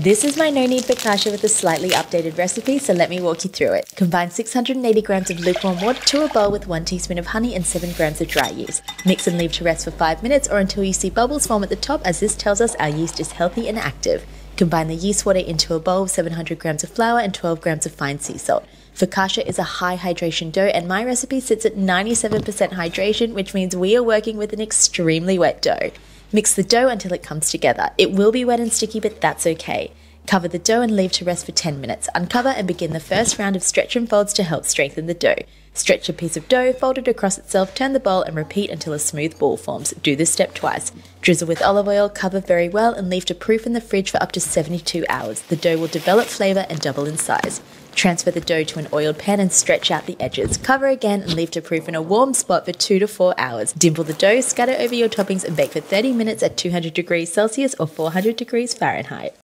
This is my no knead focaccia with a slightly updated recipe, so let me walk you through it. Combine 680 grams of lukewarm water to a bowl with 1 teaspoon of honey and 7 grams of dry yeast. Mix and leave to rest for 5 minutes or until you see bubbles form at the top, as this tells us our yeast is healthy and active. Combine the yeast water into a bowl with 700 grams of flour and 12 grams of fine sea salt. Focaccia is a high hydration dough, and my recipe sits at 97% hydration, which means we are working with an extremely wet dough. Mix the dough until it comes together. It will be wet and sticky, but that's okay. Cover the dough and leave to rest for 10 minutes. Uncover and begin the first round of stretch and folds to help strengthen the dough. Stretch a piece of dough, fold it across itself, turn the bowl, and repeat until a smooth ball forms. Do this step twice. Drizzle with olive oil, cover very well, and leave to proof in the fridge for up to 72 hours. The dough will develop flavour and double in size. Transfer the dough to an oiled pan and stretch out the edges. Cover again and leave to proof in a warm spot for 2 to 4 hours. Dimple the dough, scatter over your toppings, and bake for 30 minutes at 200 degrees Celsius or 400 degrees Fahrenheit.